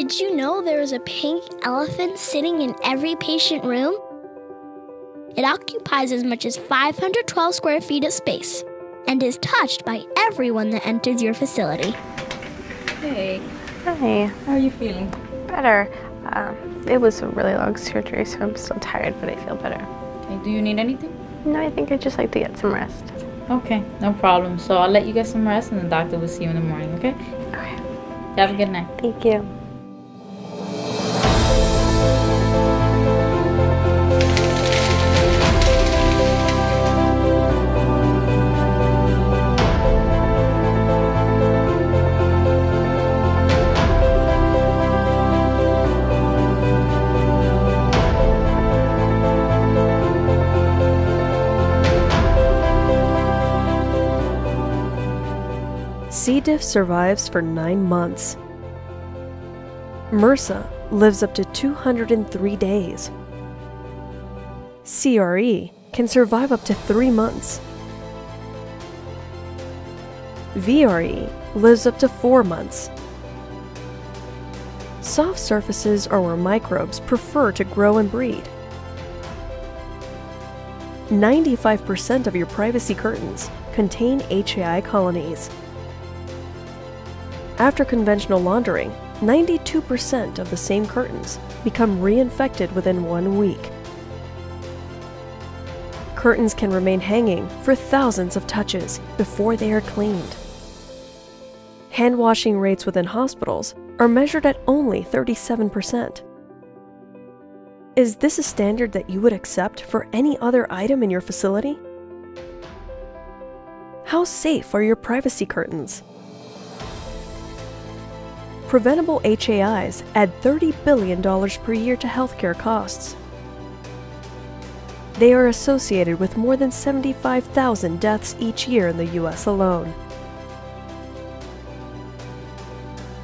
Did you know there is a pink elephant sitting in every patient room? It occupies as much as 512 square feet of space and is touched by everyone that enters your facility. Hey, Hi, how are you feeling? better. Um, it was a really long surgery, so I'm still tired, but I feel better. Okay, do you need anything? No, I think I'd just like to get some rest. Okay, no problem. So I'll let you get some rest and the doctor will see you in the morning, okay? Okay. Have a good night. Thank you. C. diff survives for nine months. MRSA lives up to 203 days. CRE can survive up to three months. VRE lives up to four months. Soft surfaces are where microbes prefer to grow and breed. 95% of your privacy curtains contain HAI colonies. After conventional laundering, 92% of the same curtains become reinfected within one week. Curtains can remain hanging for thousands of touches before they are cleaned. Hand washing rates within hospitals are measured at only 37%. Is this a standard that you would accept for any other item in your facility? How safe are your privacy curtains? Preventable HAIs add $30 billion per year to healthcare costs. They are associated with more than 75,000 deaths each year in the US alone.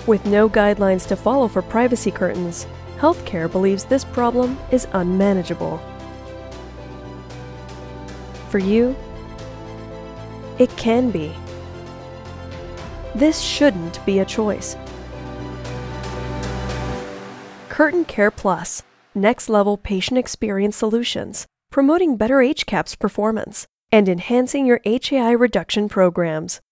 With no guidelines to follow for privacy curtains, healthcare believes this problem is unmanageable. For you, it can be. This shouldn't be a choice. Curtain Care Plus, next level patient experience solutions, promoting better HCAHPS performance and enhancing your HAI reduction programs.